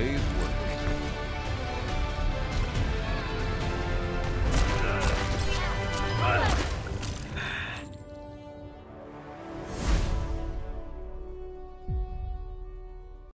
days